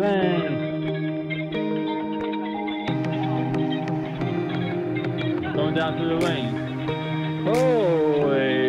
Going down through the lane. Holy.